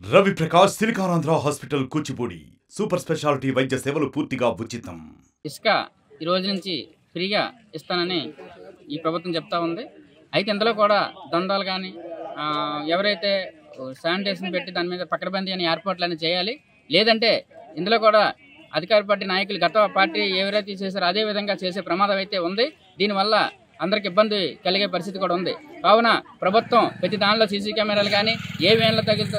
Ravi Prakash SiliconAndhra hospital Kuchipudi super speciality వైద్య సేవలు పూర్తిగా ఉచితం. ఇసుక ఈ రోజు నుంచి ఫ్రీగా ఇస్తానని ఈ ప్రభుత్వం చెప్తా ఉంది. అయితే ఇందులో కూడా దందాలు కానీ ఎవరైతే శానిటేషన్ పెట్టి దాని మీద పక్కడబందీ అని ఏర్పాట్లని చేయాలి. లేదంటే ఇందులో కూడా అధికార పార్టీ నాయకులు గత పార్టీ ఎవరైతే చేశారో అదే విధంగా చేసే ప్రమాదం అయితే ఉంది. దీనివల్ల అందరికి ఇబ్బంది కలిగే పరిస్థితి కూడా ఉంది. కావున ప్రభుత్వం ప్రతి దానిలో సీసీ కెమెరాలు కానీ ఏ వేన్లు తగిలి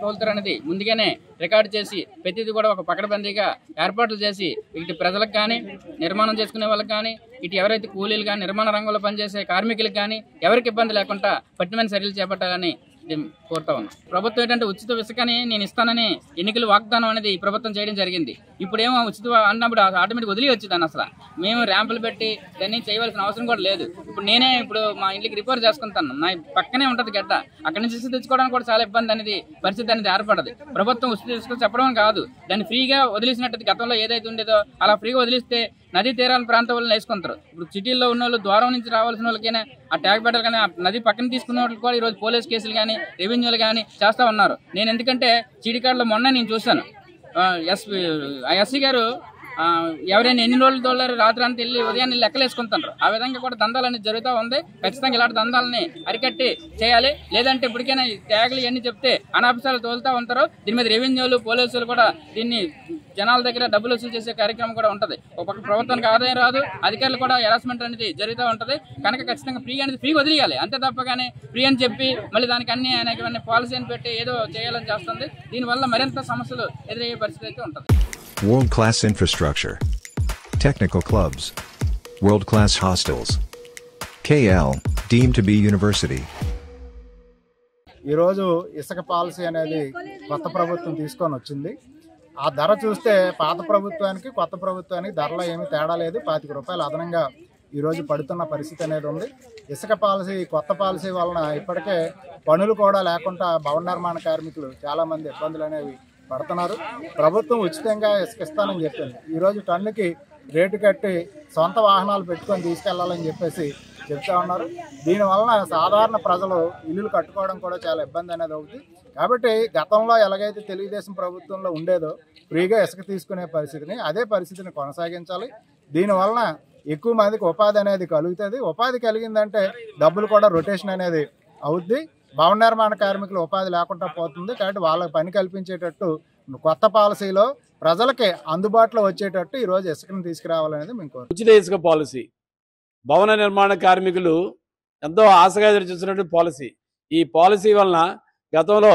తోలుతారనేది ముందుగానే రికార్డు చేసి ప్రతిది కూడా ఒక పకడబందీగా ఏర్పాట్లు చేసి ఇటు ప్రజలకు కానీ నిర్మాణం చేసుకునే వాళ్ళకి కానీ ఇటు ఎవరైతే కూలీలు కానీ నిర్మాణ రంగంలో పనిచేసే కార్మికులకు కానీ ఎవరికి ఇబ్బంది లేకుండా పట్టిన చర్యలు చేపట్టాలని కోరుతా ఉన్నాను ప్రభుత్వం ఏంటంటే ఉచిత ఇసుకని నేను ఇస్తానని ఎన్నికలు వాగ్దానం అనేది ఈ ప్రభుత్వం చేయడం జరిగింది. ఇప్పుడేమో ఉచిత అన్నప్పుడు ఆటోమేటిక్ వదిలి వచ్చిందని అసలు. మేము ర్యాంపులు పెట్టి దాన్ని చేయవలసిన అవసరం కూడా లేదు. ఇప్పుడు నేనే ఇప్పుడు మా ఇంటికి రిపేర్ చేసుకుంటాను. నా పక్కనే ఉంటుంది గడ్డ. అక్కడి నుంచి ఇసుక తెచ్చుకోవడానికి కూడా చాలా ఇబ్బంది అనేది పరిస్థితి అనేది ఏర్పడదు. ప్రభుత్వం ఉచిత ఇసుక చెప్పడం కాదు. దాన్ని ఫ్రీగా వదిలేసినట్టు గతంలో ఏదైతే ఉండేదో అలా ఫ్రీగా వదిలిస్తే నదీ తీరాల ప్రాంతం వాళ్ళని వేసుకుంటారు ఇప్పుడు సిటీల్లో ఉన్న వాళ్ళు ద్వారం నుంచి రావాల్సిన వాళ్ళకైనా ఆ ట్యాగ్ బెటర్ కానీ ఆ నది పక్కన తీసుకున్న వాళ్ళకి కూడా ఈరోజు పోలీస్ కేసులు కానీ రెవెన్యూలు కానీ చేస్తూ ఉన్నారు. నేను ఎందుకంటే చీడికాడలో మొన్న నేను చూశాను. ఎస్ ఎస్సీ గారు ఎవరైనా ఎన్ని రోజులు తోలారు రాత్రి అంతా వెళ్ళి ఉదయాన్నే లెక్కలేసుకుంటారు ఆ విధంగా కూడా దందాలు అనేది జరుగుతూ ఉంది. ఖచ్చితంగా ఇలాంటి దందాలని అరికట్టి చేయాలి. లేదంటే ఇప్పటికైనా ఈ ట్యాగులు ఇవన్నీ చెప్తే అనాఫీసాలు తోలుతూ ఉంటారు. దీని మీద రెవెన్యూలు పోలీసులు కూడా దీన్ని జనాల దగ్గర డబ్బులు వసూలు చేసే కార్యక్రమం కూడా ఉంటుంది. ఒక పక్క ప్రభుత్వానికి ఆదాయం రాదు అధికారులు కూడా హెరాస్మెంట్ అనేది జరుగుతూ ఉంటుంది. కనుక ఖచ్చితంగా ఫ్రీ అనేది ఫ్రీ వదిలేయాలి. అంతే తప్ప కానీ ఫ్రీ అని చెప్పి మళ్ళీ దానికి అన్ని అనేకమైన పాలసీని పెట్టి ఏదో చేయాలని చేస్తుంది. దీనివల్ల మరింత సమస్యలు ఎదురయ్యే పరిస్థితి అయితే ఉంటుంది. World class infrastructure. Technical clubs. World class hostels. KL, deemed to be university. ఈరోజు ఇసుక పాలసీ అనేది కొత్త ప్రభుత్వం తీసుకొని వచ్చింది ఆ ధర చూస్తే పాత ప్రభుత్వానికి కొత్త ప్రభుత్వానికి ధరలో ఏమీ తేడా లేదు పాతిక రూపాయలు అదనంగా ఈరోజు పడుతున్న పరిస్థితి అనేది ఉంది ఇసుక పాలసీ కొత్త పాలసీ వలన ఇప్పటికే పనులు కూడా లేకుండా భవన నిర్మాణ కార్మికులు చాలామంది ఇబ్బందులు అనేవి పడుతున్నారు. ప్రభుత్వం ఉచితంగా ఇసుక ఇస్తానని చెప్పింది. ఈరోజు టన్నుకి రేటు కట్టి సొంత వాహనాలు పెట్టుకొని తీసుకెళ్ళాలని చెప్పేసి చెప్తా ఉన్నారు. దీనివలన సాధారణ ప్రజలు ఇల్లులు కట్టుకోవడం కూడా చాలా ఇబ్బంది అనేది అవుతుంది కాబట్టి గతంలో ఎలాగైతే తెలుగుదేశం ప్రభుత్వంలో ఉండేదో ఫ్రీగా ఇసుక తీసుకునే పరిస్థితిని అదే పరిస్థితిని కొనసాగించాలి. దీనివలన ఎక్కువ మందికి ఉపాధి అనేది కలుగుతుంది. ఉపాధి కలిగిందంటే డబ్బులు కూడా రొటేషన్ అనేది అవుద్ది. భవన నిర్మాణ కార్మికులు ఉపాధి లేకుండా పోతుంది. కాబట్టి వాళ్ళకి పని కల్పించేటట్టు కొత్త పాలసీలో ప్రజలకి అందుబాటులో వచ్చేటట్టు ఈరోజు ఇసుకను తీసుకురావాలనేది మేము ఉచిత ఇసుక పాలసీ. భవన నిర్మాణ కార్మికులు ఎంతో ఆశగా ఎదురు పాలసీ. ఈ పాలసీ వలన గతంలో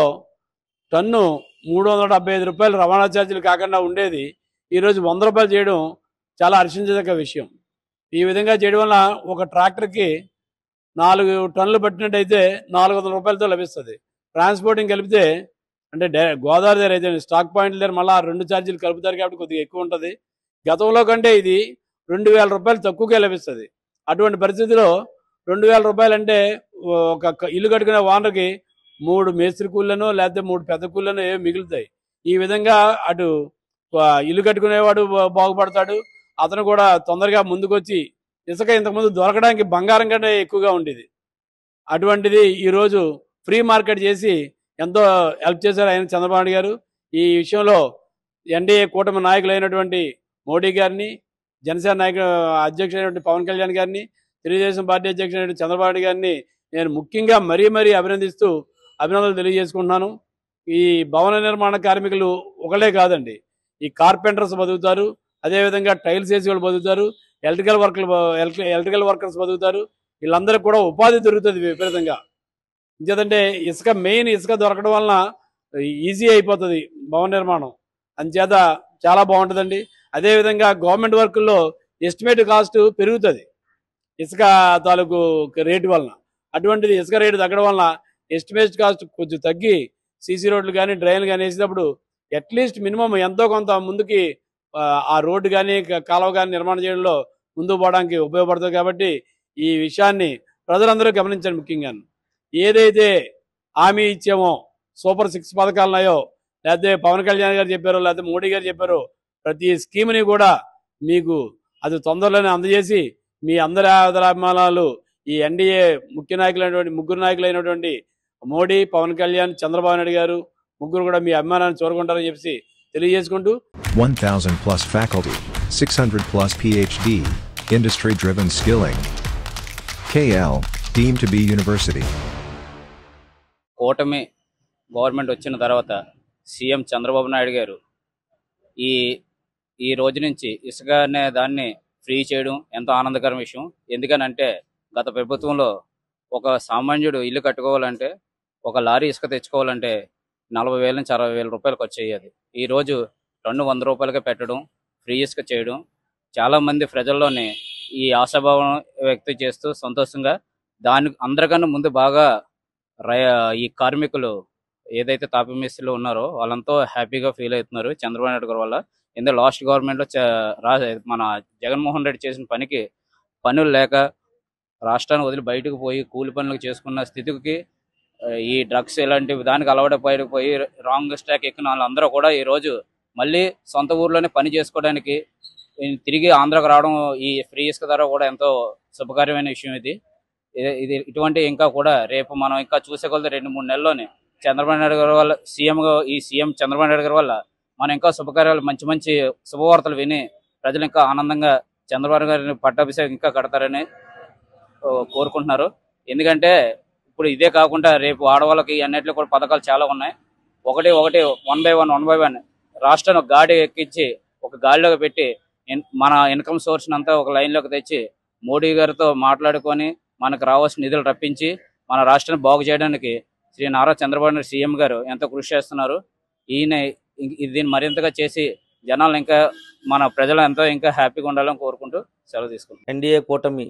టన్ను మూడు వందల డెబ్బై ఐదు రూపాయలు రవాణా ఛార్జీలు కాకుండా ఉండేది. ఈరోజు వంద రూపాయలు చేయడం చాలా హర్షించదగ్గ విషయం. ఈ విధంగా చేయడం వల్ల ఒక ట్రాక్టర్కి నాలుగు టన్నులు పట్టినట్టయితే నాలుగు వందల రూపాయలతో లభిస్తుంది. ట్రాన్స్పోర్టింగ్ కలిపితే అంటే గోదావరి దగ్గర అయితే స్టాక్ పాయింట్ దగ్గర మళ్ళీ రెండు ఛార్జీలు కలుపుతారు కాబట్టి కొద్దిగా ఎక్కువ ఉంటుంది. గతంలో కంటే ఇది రెండు వేల రూపాయలు తక్కువకే లభిస్తుంది. అటువంటి పరిస్థితిలో రెండు వేల రూపాయలు అంటే ఒక ఇల్లు కట్టుకునే ఓనర్కి మూడు మేస్త్రి కూళ్ళను లేకపోతే మూడు పెద్ద కూళ్ళను ఏవి మిగులుతాయి. ఈ విధంగా అటు ఇల్లు కట్టుకునేవాడు బాగుపడతాడు. అతను కూడా తొందరగా ముందుకొచ్చి ఇసుక ఇంతకుముందు దొరకడానికి బంగారం కంటే ఎక్కువగా ఉండేది. అటువంటిది ఈరోజు ఫ్రీ మార్కెట్ చేసి ఎంతో హెల్ప్ చేశారు ఆయన చంద్రబాబు గారు. ఈ విషయంలో ఎన్డీఏ కూటమి నాయకులైనటువంటి మోడీ గారిని జనసేన నాయకుడు అధ్యక్షుడైనటువంటి పవన్ కళ్యాణ్ గారిని తెలుగుదేశం పార్టీ అధ్యక్షుడైనటువంటి చంద్రబాబు గారిని నేను ముఖ్యంగా మరీ మరీ అభినందిస్తూ అభినందనలు తెలియజేసుకుంటున్నాను. ఈ భవన నిర్మాణ కార్మికులు ఒకలే కాదండి. ఈ కార్పెంటర్స్ బతుకుతారు అదేవిధంగా టైల్స్ వేసి వాళ్ళు బతుకుతారు ఎలక్ట్రికల్ వర్కర్లు ఎలక్ట్రికల్ వర్కర్స్ బతుకుతారు. వీళ్ళందరికీ కూడా ఉపాధి దొరుకుతుంది విపరీతంగా. ఇంకేదంటే ఇసుక మెయిన్ ఇసుక దొరకడం వలన ఈజీ అయిపోతుంది భవన నిర్మాణం. అంచేత చాలా బాగుంటుందండి. అదేవిధంగా గవర్నమెంట్ వర్కుల్లో ఎస్టిమేట్ కాస్ట్ పెరుగుతుంది ఇసుక తాలూకు రేటు వలన. అటువంటిది ఇసుక రేటు తగ్గడం వలన ఎస్టిమేట్ కాస్ట్ కొంచెం తగ్గి సీసీ రోడ్లు కానీ డ్రైన్లు కానీ వేసినప్పుడు అట్లీస్ట్ మినిమం ఎంతో కొంత ముందుకి ఆ, ఆ రోడ్డు కానీ కాలువ కానీ నిర్మాణం చేయడంలో ముందుకు పోవడానికి ఉపయోగపడుతుంది కాబట్టి ఈ విషయాన్ని ప్రజలందరూ గమనించండి ముఖ్యంగా. ఏదైతే హామీ ఇచ్చామో సూపర్ సిక్స్ పథకాలు ఉన్నాయో లేకపోతే పవన్ కళ్యాణ్ గారు చెప్పారో లేకపోతే మోడీ గారు చెప్పారో ప్రతి స్కీమ్ని కూడా మీకు అది తొందరలోనే అందజేసి మీ అందరి ఆదరాభిమానాలు ఈ ఎన్డీఏ ముఖ్య నాయకులైనటువంటి ముగ్గురు నాయకులైనటువంటి మోడీ పవన్ కళ్యాణ్ చంద్రబాబు నాయుడు గారు ముగ్గురు కూడా మీ అభిమానాన్ని చూరుకుంటారని చెప్పి తెలియజేసుకుంటూ one thousand plus faculty 600 plus PhD, industry driven skilling. KL, deemed to be university. కూటమి గవర్నమెంట్ వచ్చిన తర్వాత సీఎం చంద్రబాబు నాయుడు గారు ఈ ఈ రోజు నుంచి ఇసుక అనే దాన్ని ఫ్రీ చేయడం ఎంతో ఆనందకరం విషయం ఎందుకనంటే గత ప్రభుత్వంలో ఒక సామాన్యుడు ఇల్లు కట్టుకోవాలంటే ఒక లారీ ఇసుక తెచ్చుకోవాలంటే నలభై వేల నుంచి అరవై వేల రూపాయలు ఖర్చు అయ్యేది ఈ రోజు రెండు వంద రూపాయలకే పెట్టడం ఫ్రీ చేయడం. చాలా మంది ప్రజల్లోని ఈ ఆశాభావం వ్యక్తం చేస్తూ సంతోషంగా దాని అందరికన్నా ముందు బాగా ఈ కార్మికులు ఏదైతే తాపీ ఉన్నారో వాళ్ళంతా హ్యాపీగా ఫీల్ అవుతున్నారు చంద్రబాబు నాయుడు గారి వల్ల. ఎందుకంటే లాస్ట్ గవర్నమెంట్లో రా మన జగన్మోహన్ రెడ్డి చేసిన పనికి పనులు లేక రాష్ట్రాన్ని వదిలి బయటకు పోయి కూలి పనులు చేసుకున్న స్థితికి ఈ డ్రగ్స్ ఇలాంటి దానికి అలవాటు బయటకు పోయి రాంగ్ స్టాక్ ఎక్కిన వాళ్ళందరూ కూడా ఈ రోజు మళ్ళీ సొంత ఊర్లోనే పని చేసుకోవడానికి తిరిగి ఆంధ్రాకు రావడం ఈ ఫ్రీ ఇసుక ద్వారా కూడా ఎంతో శుభకార్యమైన విషయం ఇది. ఇది- ఇటువంటి ఇంకా కూడా రేపు మనం ఇంకా చూసేకొలది రెండు మూడు నెలల్లోనే చంద్రబాబు నాయుడు గారి వల్ల సీఎంగా ఈ సీఎం చంద్రబాబు నాయుడు గారి వల్ల మనం ఇంకా శుభకార్యాలు మంచి మంచి శుభవార్తలు విని ప్రజలు ఇంకా ఆనందంగా చంద్రబాబు గారిని పట్టాభిషేకం ఇంకా కడతారని కోరుకుంటున్నారు. ఎందుకంటే ఇప్పుడు ఇదే కాకుండా రేపు ఆడవాళ్ళకి అన్నిట్లో కూడా పథకాలు చాలా ఉన్నాయి. ఒకటి ఒకటి one by one one by one రాష్ట్రాన్ని ఒక గాడి ఎక్కించి ఒక గాడిలోకి పెట్టి మన ఇన్కమ్ సోర్స్ అంతా ఒక లైన్లోకి తెచ్చి మోడీ గారితో మాట్లాడుకొని మనకు రావాల్సిన నిధులు రప్పించి మన రాష్ట్రాన్ని బాగు చేయడానికి శ్రీ నారా చంద్రబాబు నాయుడు సీఎం గారు ఎంతో కృషి చేస్తున్నారు. ఈయన దీన్ని మరింతగా చేసి జనాలు ఇంకా మన ప్రజలు ఎంతో ఇంకా హ్యాపీగా ఉండాలని కోరుకుంటూ సెలవు తీసుకుంటాం ఎన్డీఏ కూటమి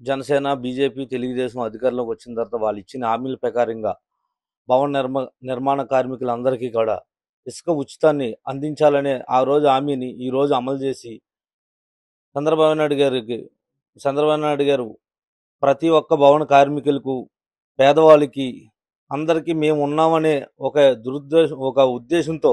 జనసేన బీజేపీ తెలుగుదేశం అధికారంలోకి వచ్చిన తర్వాత వాళ్ళు ఇచ్చిన హామీల ప్రకారంగా భవన నిర్మ నిర్మాణ కార్మికులందరికీ కూడా ఇసుక ఉచితాన్ని అందించాలనే ఆ రోజు హామీని ఈ రోజు అమలు చేసి చంద్రబాబు నాయుడు గారికి చంద్రబాబు నాయుడు గారు ప్రతి ఒక్క భవన కార్మికులకు పేదవాళ్ళకి అందరికీ మేము ఉన్నామనే ఒక దురుద్దేశం ఒక ఉద్దేశంతో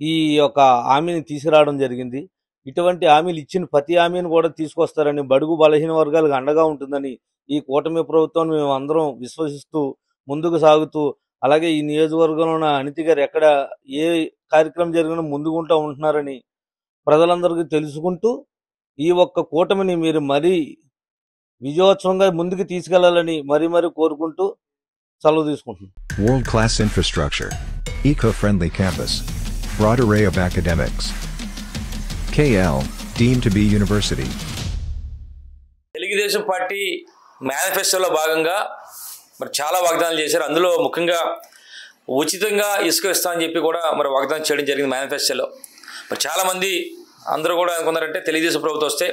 ఈ యొక్క హామీని తీసుకురావడం జరిగింది. ఇటువంటి హామీలు ఇచ్చిన ప్రతి హామీని కూడా తీసుకొస్తారని బడుగు బలహీన వర్గాలకు అండగా ఉంటుందని ఈ కూటమి ప్రభుత్వాన్ని మేము అందరం విశ్వసిస్తూ ముందుకు సాగుతూ అలాగే ఈ నియోజకవర్గంలో ఉన్న అనితి గారు ఎక్కడ ఏ కార్యక్రమం జరిగినా ముందుకుంటూ ఉంటున్నారని ప్రజలందరికీ తెలుసుకుంటూ ఈ ఒక్క కూటమిని మీరు మరీ విజయోత్సవంగా ముందుకు తీసుకెళ్ళాలని మరీ మరీ కోరుకుంటూ సెలవు తీసుకుంటున్నాం World class infrastructure. Eco friendly campus. Broad array of academics. KL, deemed to be university. Telugudesam party మేనిఫెస్టోలో భాగంగా మరి చాలా వాగ్దానాలు చేశారు. అందులో ముఖ్యంగా ఉచితంగా ఇసుక ఇస్తామని చెప్పి కూడా మరి వాగ్దానం చేయడం జరిగింది మేనిఫెస్టోలో. మరి చాలామంది అందరూ కూడా అనుకున్నారంటే తెలుగుదేశం ప్రభుత్వం వస్తే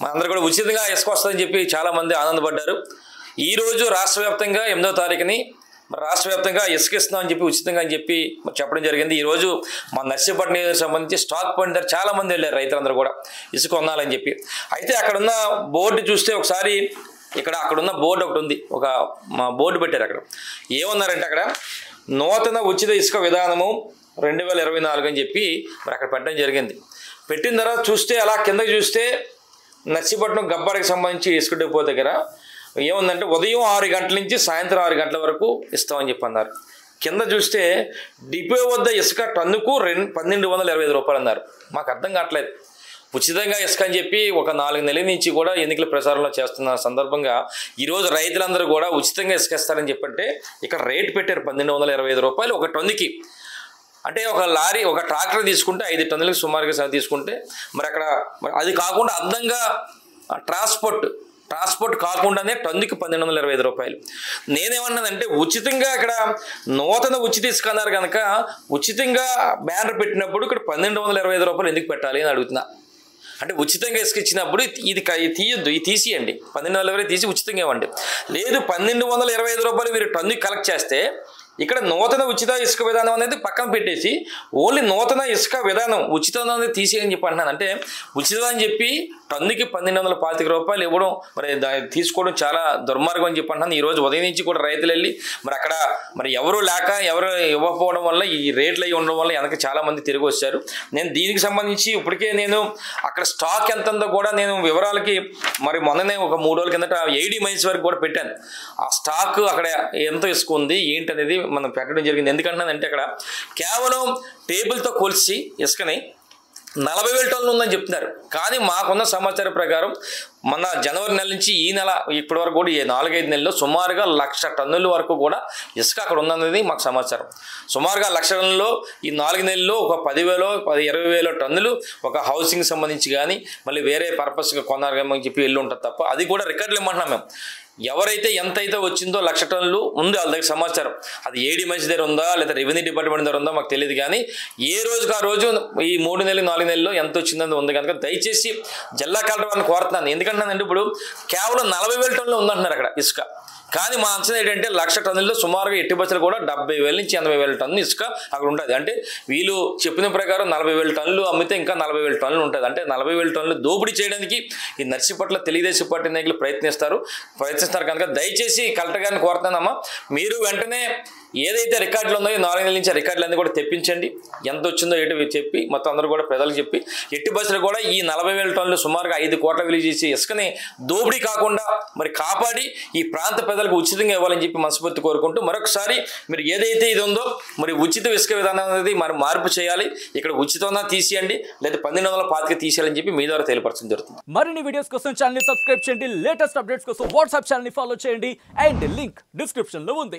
మన అందరూ కూడా ఉచితంగా ఇసుక వస్తుందని చెప్పి చాలామంది ఆనందపడ్డారు. ఈరోజు రాష్ట్ర వ్యాప్తంగా ఎనిమిదో తారీఖుని మరి రాష్ట్ర వ్యాప్తంగా ఇసుక ఇస్తున్నామని చెప్పి ఉచితంగా అని చెప్పి మరి చెప్పడం జరిగింది. ఈరోజు మా నర్సీపట్నం సంబంధించి స్టాక్ పాయింట్ దగ్గర చాలామంది వెళ్ళారు రైతులందరూ కూడా ఇసుక కొనాలని చెప్పి. అయితే అక్కడ ఉన్న బోర్డు చూస్తే ఒకసారి ఇక్కడ అక్కడ ఉన్న బోర్డు ఒకటి ఉంది. ఒక మా బోర్డు పెట్టారు అక్కడ. ఏమన్నారంటే అక్కడ నూతన ఉచిత ఇసుక విధానము రెండు వేల ఇరవై నాలుగు అని చెప్పి మరి అక్కడ పెట్టడం జరిగింది. పెట్టిన తర్వాత చూస్తే అలా కిందకి చూస్తే నర్సీపట్నం గబ్బారికి సంబంధించి ఇసుక డిపో దగ్గర ఏముందంటే ఉదయం ఆరు గంటల నుంచి సాయంత్రం ఆరు గంటల వరకు ఇస్తామని చెప్పి అన్నారు. కింద చూస్తే డిపో వద్ద ఇసుక టన్నుకు రెండు పన్నెండు వందల ఇరవై ఐదు రూపాయలు అన్నారు. మాకు అర్థం కావట్లేదు. ఉచితంగా ఇసుక అని చెప్పి ఒక నాలుగు నెలల నుంచి కూడా ఎన్నికల ప్రచారంలో చేస్తున్న సందర్భంగా ఈరోజు రైతులందరూ కూడా ఉచితంగా ఇసుక ఇస్తారని చెప్పంటే ఇక్కడ రేట్ పెట్టారు పన్నెండు వందల ఇరవై ఐదు రూపాయలు ఒక టన్నుకి. అంటే ఒక లారీ ఒక ట్రాక్టర్ తీసుకుంటే ఐదు టన్నులకు సుమారుగా తీసుకుంటే మరి అక్కడ అది కాకుండా అందంగా ట్రాన్స్పోర్ట్ ట్రాన్స్పోర్ట్ కాకుండానే టన్నుకి పన్నెండు వందల ఇరవై ఐదు రూపాయలు. నేనేమన్నానంటే ఉచితంగా ఇక్కడ నూతన ఉచిత ఇసుక అన్నారు కనుక ఉచితంగా బ్యానర్ పెట్టినప్పుడు ఇక్కడ పన్నెండు వందల ఇరవై ఐదు రూపాయలు ఎందుకు పెట్టాలి అని అడుగుతున్నా. అంటే ఉచితంగా ఇసుక ఇచ్చినప్పుడు ఇది తీయద్దు ఇది తీయొద్దు ఇది తీసియండి. పన్నెండు వందల ఇరవై తీసి ఉచితంగా ఇవ్వండి. లేదు పన్నెండు వందల ఇరవై ఐదు రూపాయలు మీరు టన్నుకి కలెక్ట్ చేస్తే ఇక్కడ నూతన ఉచిత ఇసుక విధానం అనేది పక్కన పెట్టేసి ఓన్లీ నూతన ఇసుక విధానం ఉచితం అనేది తీసేయని చెప్పి అంటున్నాను. అంటే ఉచితం అని చెప్పి టన్నుకి పన్నెండు వందల పాతిక రూపాయలు ఇవ్వడం మరి దాన్ని తీసుకోవడం చాలా దుర్మార్గం అని చెప్పి అంటున్నాను. ఈరోజు ఉదయం నుంచి కూడా రైతులు వెళ్ళి మరి అక్కడ మరి ఎవరు లేక ఎవరు ఇవ్వకపోవడం వల్ల ఈ రేట్లు అయి ఉండడం వల్ల వెనక చాలామంది తిరిగి వచ్చారు. నేను దీనికి సంబంధించి ఇప్పటికే నేను అక్కడ స్టాక్ ఎంత ఉందో కూడా నేను వివరాలకి మరి మొన్ననే ఒక మూడు రోజుల కిందట ఎయిడీ మైన్స్ వరకు కూడా పెట్టాను. ఆ స్టాక్ అక్కడ ఎంత ఇసుకుంది ఉంది మనం పెట్టడం జరిగింది. ఎందుకంటున్నానంటే అక్కడ కేవలం టేబుల్తో కొలిచి ఇసుకని నలభై వేల టన్నులు ఉందని చెప్తున్నారు. కానీ మాకున్న సమాచారం ప్రకారం మన జనవరి నెల నుంచి ఈ నెల ఇప్పటి వరకు కూడా ఈ నాలుగైదు నెలల్లో సుమారుగా లక్ష టన్నుల వరకు కూడా ఇసుక అక్కడ ఉందన్నది మాకు సమాచారం. సుమారుగా లక్ష టన్నుల్లో ఈ నాలుగు నెలల్లో ఒక పదివేలో పది ఇరవై వేల టన్నులు ఒక హౌసింగ్ సంబంధించి కానీ మళ్ళీ వేరే పర్పస్గా కొన్నారని చెప్పి వెళ్ళి ఉంటుంది తప్ప అది కూడా రికార్డులు ఇమ్మంటున్నాం మేము. ఎవరైతే ఎంతైతే వచ్చిందో లక్ష టన్నులు ఉంది వాళ్ళ దగ్గర సమాచారం. అది ఏడి మంచి దగ్గర ఉందా లేదా రెవెన్యూ డిపార్ట్మెంట్ దగ్గర ఉందా మాకు తెలియదు కానీ ఏ రోజుకు ఆ రోజు ఈ మూడు నెలలు నాలుగు నెలల్లో ఎంత వచ్చిందని ఉంది. కనుక దయచేసి జిల్లా కలెక్టర్ వాళ్ళని కోరుతున్నాను. ఎందుకంటే ఇప్పుడు కేవలం నలభై వేల టన్నులు ఉందంటున్నారు అక్కడ ఇసుక. కానీ మా అంచనా ఏంటంటే లక్ష టన్నుల్లో సుమారుగా ఎట్టి బస్సులు కూడా డెబ్బై వేల నుంచి ఎనభై వేల టన్నులు ఇసుక అక్కడ ఉంటుంది. అంటే వీళ్ళు చెప్పిన ప్రకారం నలభై వేల టన్నులు అమ్మితే ఇంకా నలభై వేల టన్నులు ఉంటుంది. అంటే నలభై వేల టన్నులు దోపిడీ చేయడానికి ఈ నర్సీపట్ల తెలుగుదేశం పార్టీ నాయకులు ప్రయత్నిస్తారు. ప్రయత్నిస్తారు కనుక దయచేసి కలెక్టర్ గారిని కోరుతున్నానమ్మా. మీరు వెంటనే ఏదైతే రికార్డులు ఉన్నాయో నాలుగు నెలల నుంచి రికార్డులన్నీ అన్నీ కూడా తెప్పించండి. ఎంత వచ్చిందో ఎటు చెప్పి మొత్తం అందరూ కూడా ప్రజలకు చెప్పి ఎట్టి బస్సులు కూడా ఈ నలభై వేల టన్నులు సుమారుగా ఐదు కోట్ల విలువ చేసి ఇసుకని దోపిడీ కాకుండా మరి కాపాడి ఈ ప్రాంత ప్రజలకు ఉచితంగా ఇవ్వాలని చెప్పి మనస్ఫూర్తి కోరుకుంటూ మరొకసారి మీరు ఏదైతే ఇది ఉందో మరి ఉచిత ఇసుక విధానం అనేది మరి మార్పు చేయాలి. ఇక్కడ ఉచితంగా తీసేయండి లేదా పన్నెండు వందల పాతిక తీసేయాలని చెప్పి మీ ద్వారా తెలియపరచడం జరుగుతుంది. మరిన్ని వీడియోస్ కోసం ఛానల్ సబ్స్క్రైబ్ చేయండి. లేటెస్ట్ అప్డేట్స్ కోసం వాట్సాప్ ఛానల్ ఫాలో చేయండి. అండ్ లింక్ డిస్క్రిప్షన్లో ఉంది.